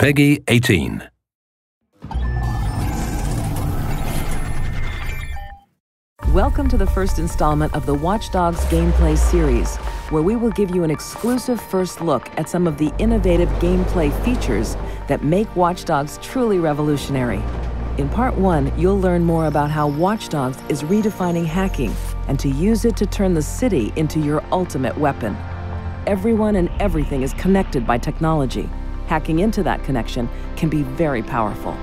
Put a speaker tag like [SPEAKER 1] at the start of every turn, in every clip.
[SPEAKER 1] PEGI 18.
[SPEAKER 2] Welcome to the first installment of the Watch Dogs gameplay series, where we will give you an exclusive first look at some of the innovative gameplay features that make Watch Dogs truly revolutionary. In part one, you'll learn more about how Watch Dogs is redefining hacking and to use it to turn the city into your ultimate weapon. Everyone and everything is connected by technology. Hacking into that connection can be very powerful.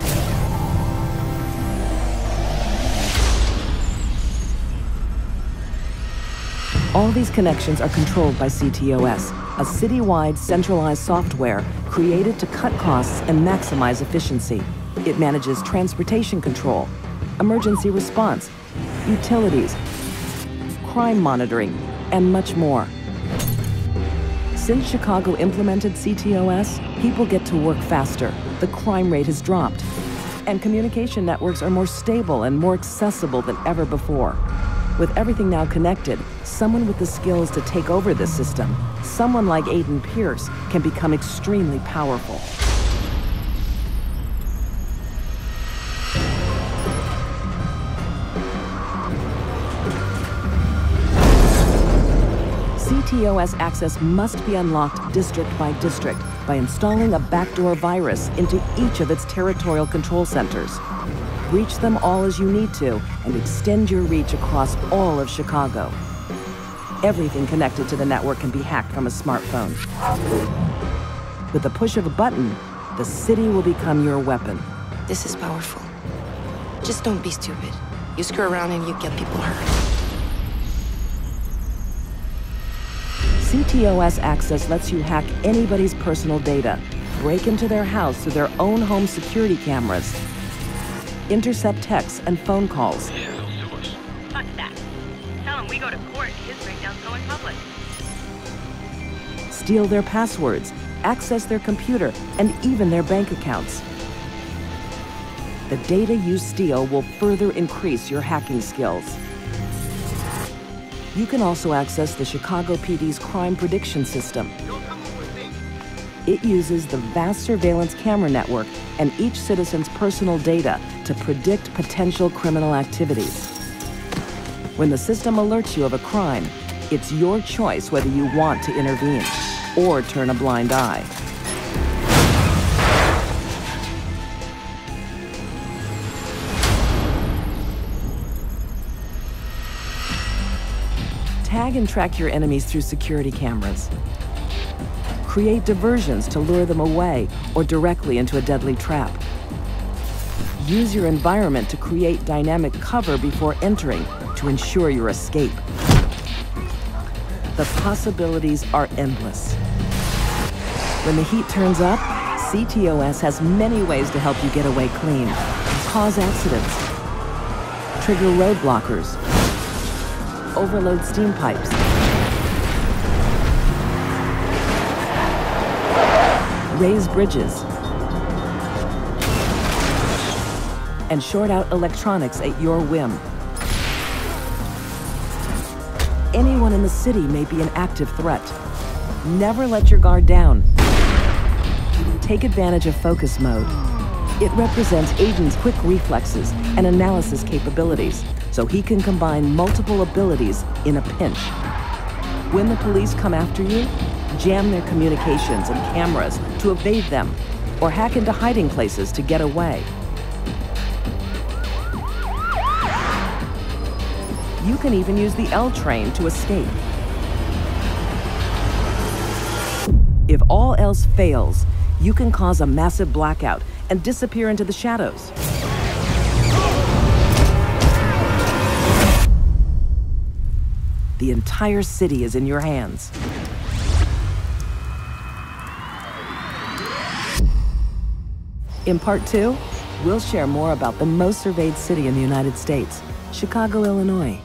[SPEAKER 2] All these connections are controlled by CTOS, a citywide centralized software created to cut costs and maximize efficiency. It manages transportation control, emergency response, utilities, crime monitoring, and much more. Since Chicago implemented CTOS, people get to work faster, the crime rate has dropped, and communication networks are more stable and more accessible than ever before. With everything now connected, someone with the skills to take over this system, someone like Aiden Pearce, can become extremely powerful. CTOS access must be unlocked district by district by installing a backdoor virus into each of its territorial control centers. Reach them all as you need to and extend your reach across all of Chicago. Everything connected to the network can be hacked from a smartphone. With the push of a button, the city will become your weapon.
[SPEAKER 3] This is powerful. Just don't be stupid. You screw around and you get people hurt.
[SPEAKER 2] CTOS access lets you hack anybody's personal data, break into their house through their own home security cameras, intercept texts and phone calls,
[SPEAKER 4] Fuck that. Tell him we go to court. His breakdowns going public.
[SPEAKER 2] steal their passwords, access their computer, and even their bank accounts. The data you steal will further increase your hacking skills. You can also access the Chicago PD's crime prediction system. It uses the vast surveillance camera network and each citizen's personal data to predict potential criminal activities. When the system alerts you of a crime, it's your choice whether you want to intervene or turn a blind eye. Tag and track your enemies through security cameras. Create diversions to lure them away or directly into a deadly trap. Use your environment to create dynamic cover before entering to ensure your escape. The possibilities are endless. When the heat turns up, CTOS has many ways to help you get away clean, cause accidents, trigger road blockers, overload steam pipes, raise bridges, and short out electronics at your whim. Anyone in the city may be an active threat. Never let your guard down. Take advantage of focus mode. It represents Aiden's quick reflexes and analysis capabilities, so he can combine multiple abilities in a pinch. When the police come after you, jam their communications and cameras to evade them, or hack into hiding places to get away. You can even use the L train to escape. If all else fails, you can cause a massive blackout and disappear into the shadows. The entire city is in your hands. In part two, we'll share more about the most surveyed city in the United States, Chicago, Illinois.